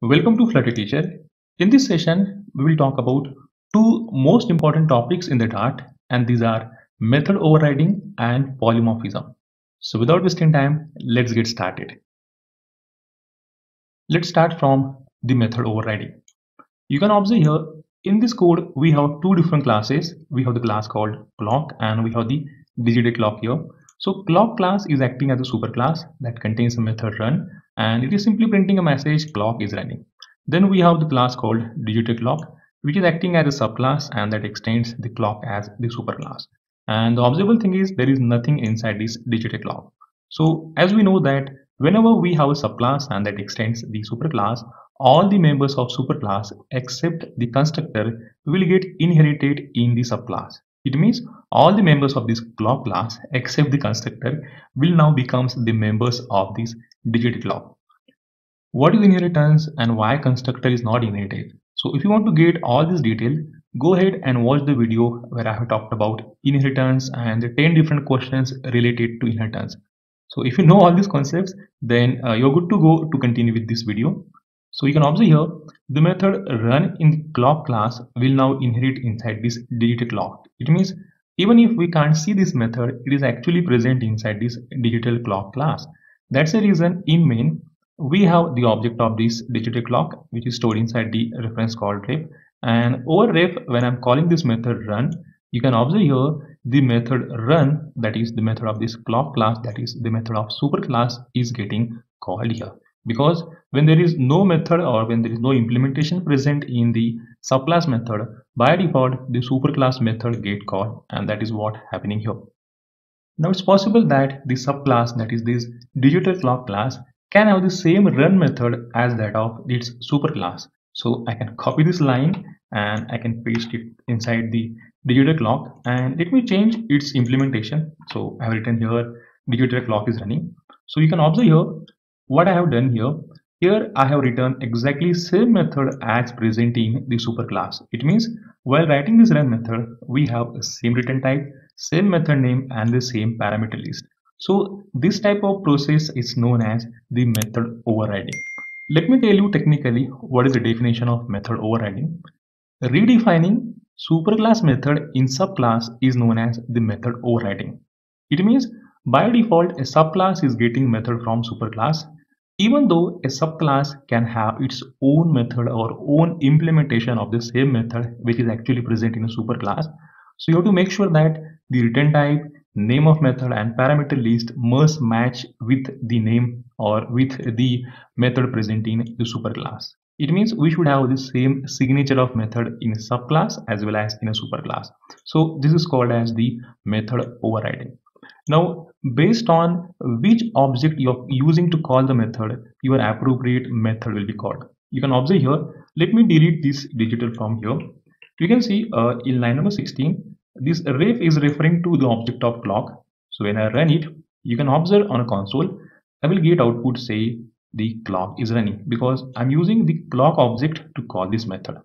Welcome to Flutter Teacher. In this session, we will talk about two most important topics in the Dart and these are method overriding and polymorphism. So without wasting time, let's get started. Let's start from the method overriding. You can observe here in this code, we have two different classes. We have the class called clock and we have the digital clock here. So clock class is acting as a superclass that contains a method run and it is simply printing a message clock is running. Then we have the class called digital clock which is acting as a subclass and that extends the clock as the superclass. And the observable thing is there is nothing inside this digital clock. So as we know that whenever we have a subclass and that extends the superclass, all the members of superclass except the constructor will get inherited in the subclass. It means all the members of this clock class except the constructor will now becomes the members of this digital clock. What is inheritance and why constructor is not inherited? So if you want to get all this detail, go ahead and watch the video where I have talked about inheritance and the 10 different questions related to inheritance. So if you know all these concepts, then uh, you're good to go to continue with this video. So you can observe here, the method run in the clock class will now inherit inside this digital clock. It means even if we can't see this method, it is actually present inside this digital clock class. That's the reason in main, we have the object of this digital clock, which is stored inside the reference called ref. And over ref, when I'm calling this method run, you can observe here the method run, that is the method of this clock class, that is the method of superclass is getting called here because when there is no method or when there is no implementation present in the subclass method by default the superclass method get called and that is what happening here. Now it's possible that the subclass that is this digital clock class can have the same run method as that of its superclass. So i can copy this line and i can paste it inside the digital clock and let me change its implementation. So i have written here digital clock is running. So you can observe here what I have done here, here I have written exactly same method as present in the superclass. It means while writing this run method, we have the same return type, same method name and the same parameter list. So this type of process is known as the method overriding. Let me tell you technically what is the definition of method overriding. Redefining superclass method in subclass is known as the method overriding. It means by default a subclass is getting method from superclass even though a subclass can have its own method or own implementation of the same method which is actually present in a superclass, so you have to make sure that the return type, name of method and parameter list must match with the name or with the method present in the superclass. It means we should have the same signature of method in a subclass as well as in a superclass. So this is called as the method overriding. Now, based on which object you're using to call the method, your appropriate method will be called. You can observe here, let me delete this digital from here. You can see uh, in line number 16, this ref is referring to the object of clock. So when I run it, you can observe on a console, I will get output say the clock is running because I'm using the clock object to call this method.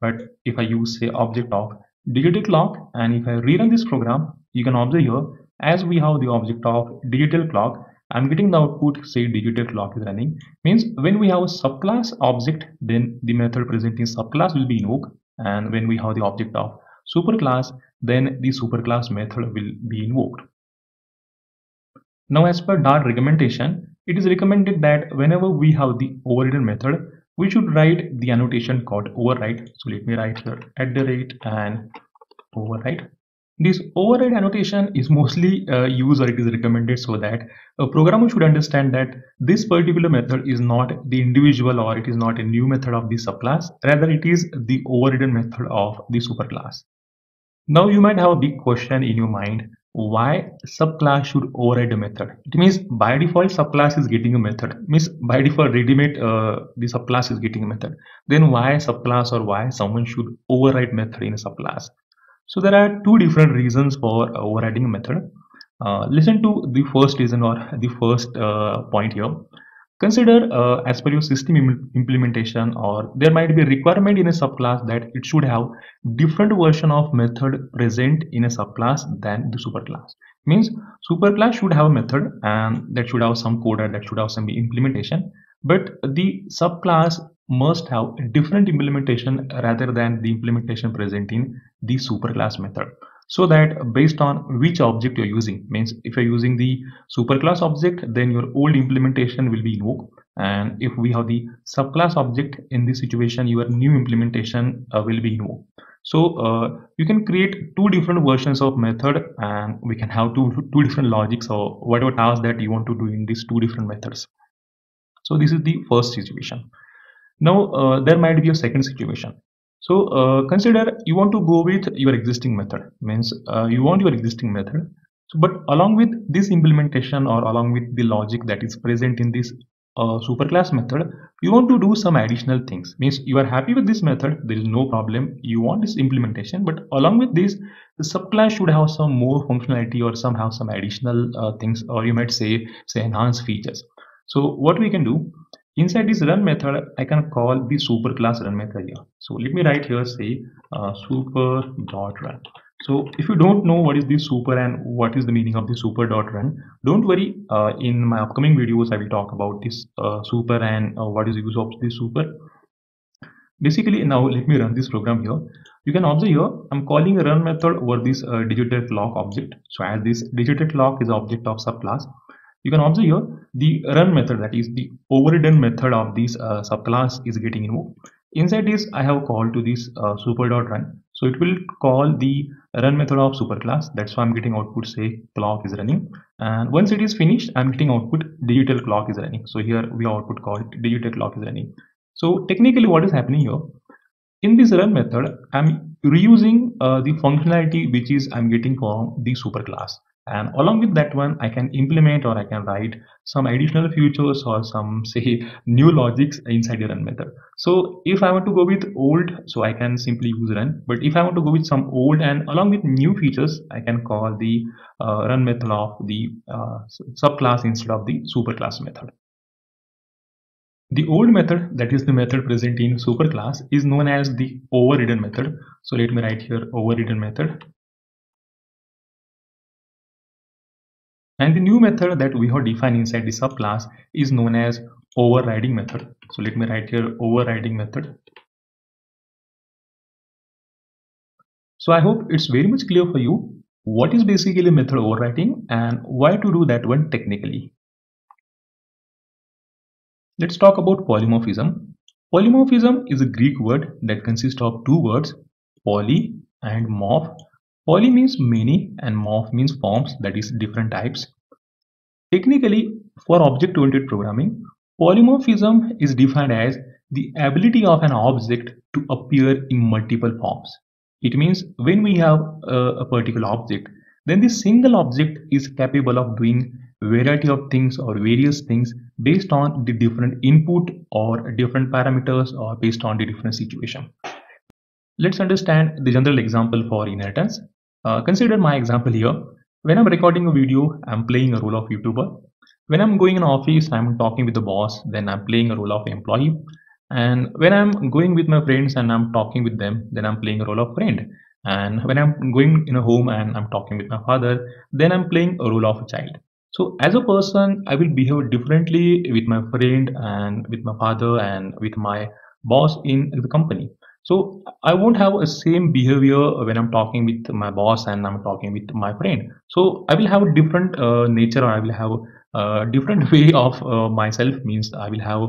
But if I use say object of digital clock and if I rerun this program, you can observe here as we have the object of digital clock I'm getting the output say digital clock is running means when we have a subclass object then the method presenting subclass will be invoked and when we have the object of superclass then the superclass method will be invoked. Now as per Dart recommendation it is recommended that whenever we have the overridden method we should write the annotation called override. So let me write here at the rate and override this override annotation is mostly uh, used or it is recommended so that a programmer should understand that this particular method is not the individual or it is not a new method of the subclass, rather it is the overridden method of the superclass. Now you might have a big question in your mind, why subclass should override a method? It means by default subclass is getting a method, means by default uh, the subclass is getting a method. Then why subclass or why someone should override method in a subclass? So there are two different reasons for overriding a method. Uh, listen to the first reason or the first uh, point here. Consider uh, as per your system Im implementation or there might be a requirement in a subclass that it should have different version of method present in a subclass than the superclass. Means superclass should have a method and that should have some coder that should have some implementation but the subclass must have a different implementation rather than the implementation present in the superclass method. So that based on which object you're using means if you're using the superclass object then your old implementation will be invoked. And if we have the subclass object in this situation your new implementation uh, will be invoked. So uh, you can create two different versions of method and we can have two two different logics or whatever task that you want to do in these two different methods. So this is the first situation now uh, there might be a second situation so uh, consider you want to go with your existing method means uh, you want your existing method. So, but along with this implementation or along with the logic that is present in this uh, superclass method, you want to do some additional things. Means you are happy with this method, there is no problem. You want this implementation, but along with this, the subclass should have some more functionality or some have some additional uh, things, or you might say say enhanced features. So what we can do Inside this run method, I can call the superclass run method here. So let me write here say uh, super dot run. So if you don't know what is the super and what is the meaning of the super dot run, don't worry. Uh, in my upcoming videos, I will talk about this uh, super and uh, what is the use of this super. Basically, now let me run this program here. You can observe here, I'm calling a run method over this uh, digital clock object. So as this digital clock is object of subclass, you can observe here the run method that is the overridden method of this uh, subclass is getting invoked inside this i have called to this uh, super dot run so it will call the run method of superclass. That's why i'm getting output say clock is running. And once it is finished i'm getting output digital clock is running. So here we output called digital clock is running. So technically what is happening here? In this run method i'm reusing uh, the functionality which is i'm getting from the superclass and along with that one i can implement or i can write some additional features or some say new logics inside the run method. So if i want to go with old so i can simply use run. But if i want to go with some old and along with new features i can call the uh, run method of the uh, subclass instead of the superclass method. The old method that is the method present in superclass is known as the overridden method. So let me write here overridden method And the new method that we have defined inside the subclass is known as overriding method. So let me write here overriding method. So I hope it's very much clear for you what is basically method overriding and why to do that one technically. Let's talk about polymorphism. Polymorphism is a Greek word that consists of two words, poly and morph Poly means many and morph means forms that is different types. Technically, for object-oriented programming, polymorphism is defined as the ability of an object to appear in multiple forms. It means when we have a, a particular object, then the single object is capable of doing variety of things or various things based on the different input or different parameters or based on the different situation. Let's understand the general example for inheritance. Uh, consider my example here. When I'm recording a video, I'm playing a role of YouTuber. When I'm going in office, I'm talking with the boss, then I'm playing a role of employee. And when I'm going with my friends and I'm talking with them, then I'm playing a role of friend. And when I'm going in a home and I'm talking with my father, then I'm playing a role of a child. So as a person, I will behave differently with my friend and with my father and with my boss in the company. So I won't have a same behavior when I'm talking with my boss and I'm talking with my friend. So I will have a different uh, nature. I will have a different way of uh, myself. Means I will have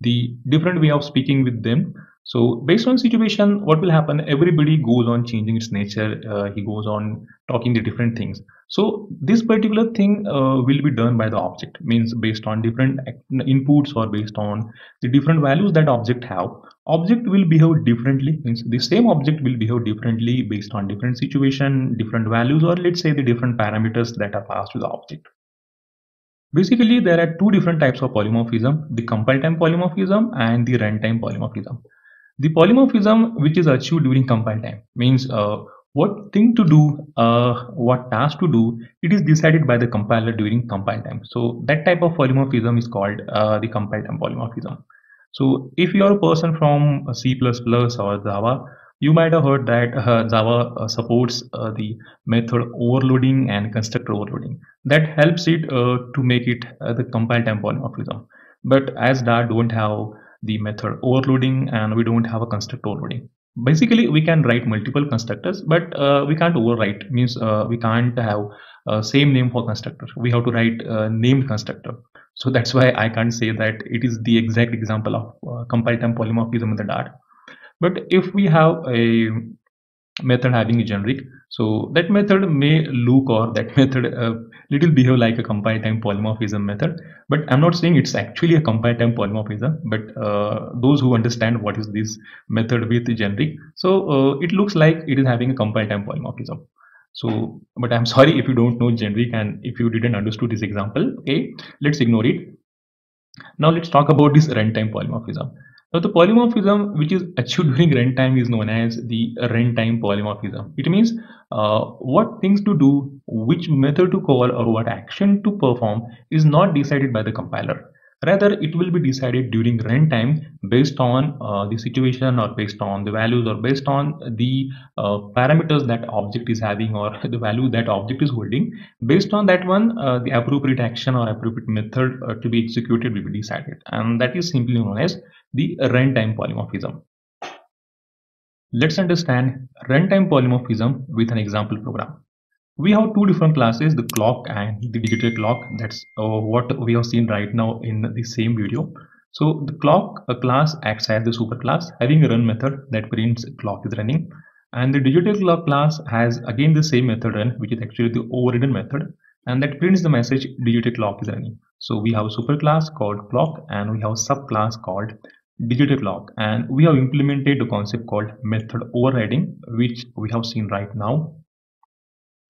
the different way of speaking with them so based on situation what will happen everybody goes on changing its nature uh, he goes on talking the different things so this particular thing uh, will be done by the object means based on different inputs or based on the different values that object have object will behave differently means the same object will behave differently based on different situation different values or let's say the different parameters that are passed to the object basically there are two different types of polymorphism the compile time polymorphism and the runtime polymorphism the polymorphism which is achieved during compile time means uh, what thing to do, uh, what task to do, it is decided by the compiler during compile time. So that type of polymorphism is called uh, the compile time polymorphism. So if you are a person from C++ or Java, you might have heard that uh, Java uh, supports uh, the method overloading and constructor overloading. That helps it uh, to make it the compile time polymorphism. But as Dart don't have the method overloading and we don't have a constructor overloading basically we can write multiple constructors but uh, we can't overwrite means uh, we can't have uh, same name for constructor. We have to write uh, named constructor. So that's why i can't say that it is the exact example of uh, compile time polymorphism in the dart. But if we have a method having a generic so that method may look or that method uh, little behave like a compile time polymorphism method. But i'm not saying it's actually a compile time polymorphism but uh, those who understand what is this method with generic so uh, it looks like it is having a compile time polymorphism so but i'm sorry if you don't know generic and if you didn't understood this example okay let's ignore it now let's talk about this runtime polymorphism now the polymorphism which is achieved during runtime is known as the runtime polymorphism. It means uh, what things to do, which method to call or what action to perform is not decided by the compiler. Rather, it will be decided during runtime based on uh, the situation or based on the values or based on the uh, parameters that object is having or the value that object is holding. Based on that one, uh, the appropriate action or appropriate method uh, to be executed will be decided. And that is simply known as the runtime polymorphism. Let's understand runtime polymorphism with an example program we have two different classes the clock and the digital clock. That's uh, what we have seen right now in the same video. So the clock class acts as the superclass having a run method that prints clock is running. And the digital clock class has again the same method run which is actually the overridden method and that prints the message digital clock is running. So we have a superclass called clock and we have a subclass called digital clock. And we have implemented a concept called method overriding which we have seen right now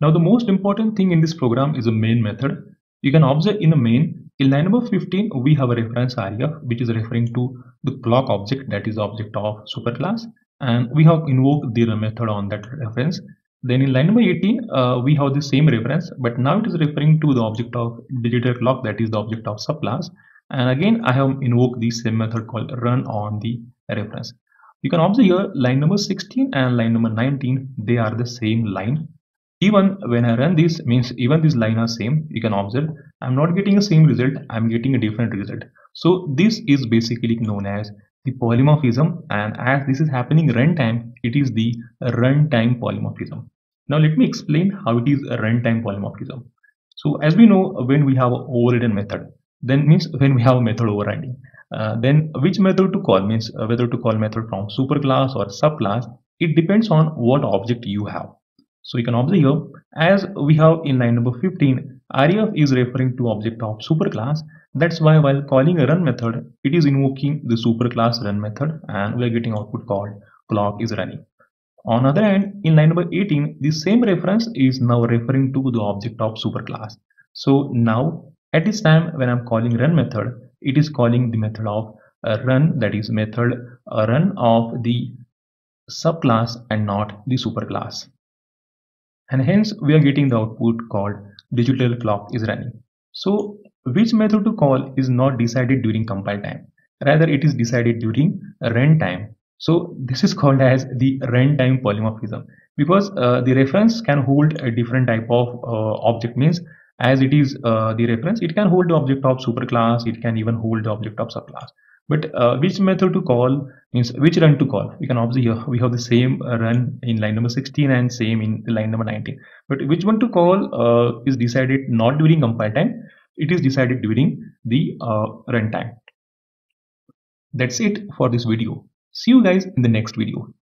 now the most important thing in this program is a main method. You can observe in the main, in line number 15, we have a reference area which is referring to the clock object that is object of superclass and we have invoked the method on that reference. Then in line number 18, uh, we have the same reference, but now it is referring to the object of digital clock that is the object of subclass. And again, I have invoked the same method called run on the reference. You can observe here line number 16 and line number 19, they are the same line even when I run this means even this line are same you can observe. I'm not getting the same result I'm getting a different result. So this is basically known as the polymorphism and as this is happening runtime it is the runtime polymorphism. Now let me explain how it is a runtime polymorphism. So as we know when we have overridden method then means when we have a method overriding uh, then which method to call means whether to call method from superclass or subclass it depends on what object you have so you can observe as we have in line number 15, ref is referring to object of superclass. That's why while calling a run method, it is invoking the superclass run method and we are getting output called clock is running. On other hand, in line number 18, the same reference is now referring to the object of superclass. So now at this time when I'm calling run method, it is calling the method of run that is method run of the subclass and not the superclass and hence we are getting the output called digital clock is running. So which method to call is not decided during compile time. Rather it is decided during runtime. So this is called as the runtime polymorphism because uh, the reference can hold a different type of uh, object means as it is uh, the reference it can hold the object of superclass it can even hold the object of subclass but uh, which method to call means which run to call? We can observe here we have the same uh, run in line number 16 and same in line number 19 but which one to call uh, is decided not during compile time it is decided during the uh, runtime that's it for this video. See you guys in the next video